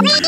Wait.